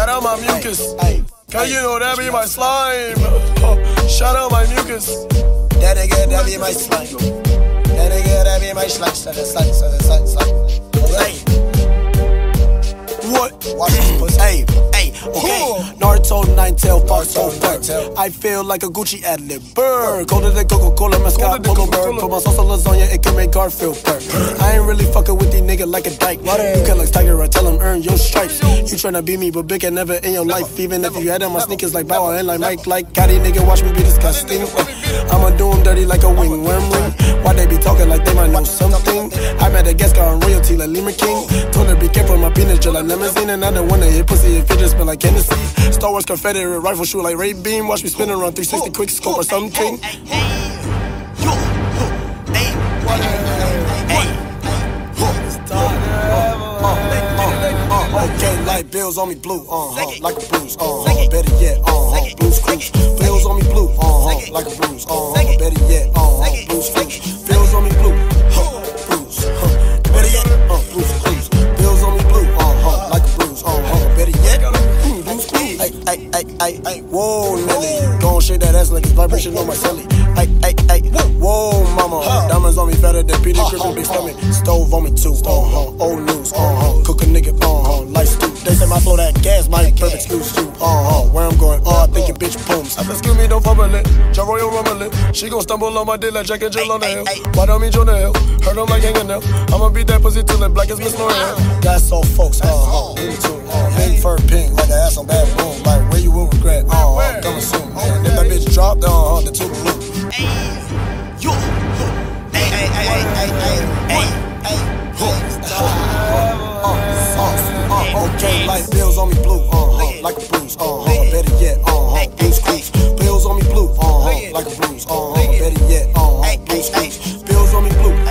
Shout out my mucus. Cause you know that be my slime. Shout out my mucus. That nigga, that be my slime. That nigga, that be my slime. Slime, slime, slime, slime, slime. Hey. What? Watch this pussy. Hey, hey, okay. Naruto, nine tail, fox, Naruto, toe, nine tail. I feel like a Gucci ad lib. Burr. Colder than Coca Cola, mascot, Colder than polo bird. Coca-Cola. Put my sauce on lasagna, it can make Garfield purr. I ain't niggas like a dyke. You can like Tiger, I tell him earn your stripes. You tryna be me, but big and never in your life. Even if you had on my sneakers like Bow and like Mike, like Gotti, nigga, watch me be disgusting. I'ma do him dirty like a wing worm ring. Why they be talking like they might know something? I met a guest car on royalty like Lima King. Told her be careful, my penis just like limousine. And I don't wanna hit pussy if it just smell like Hennessy. Star Wars Confederate rifle shoot like Ray Beam. Watch me spin around 360 quick scope or something. Bills on me blue, uh huh, like a bruise, uh huh, better yet, uh huh, Blue's Clues. Bills on me blue, uh huh, like a bruise, uh huh, better yet, uh huh, Blue's Clues. Bills on me blue, huh, bruise, huh, better yet, uh, Blue's Clues. Bills on me blue, uh huh, like a bruise, uh huh, better yet, mm, Blue's Clues. Ay, ay, ay, ay, ay, whoa, Nelly, gon' shake that ass like it's vibration on my celly. Ay, ay, ay, whoa, mama, diamonds on me fatter than Peter Griffin, big stomach. Stove on me too, uh huh, old news, going, uh, bitch booms. I excuse me, don't fumble it, Ja Royal rumble it. She gon' stumble on my dick like Jack and Jill on the hill. Why don't me Jonah Hill? Hurt him like hanging nail. I'ma beat that pussy till it black as Miss L'Oreal. That's all folks, uh huh, me too, uh, big fur pink, like an ass on bad boom, like where you will regret, uh huh, coming soon. If that bitch dropped, uh huh, the two blue. Uh, uh, uh, okay, light bills on me blue. Uh, yet. Uh, Bills on me blue.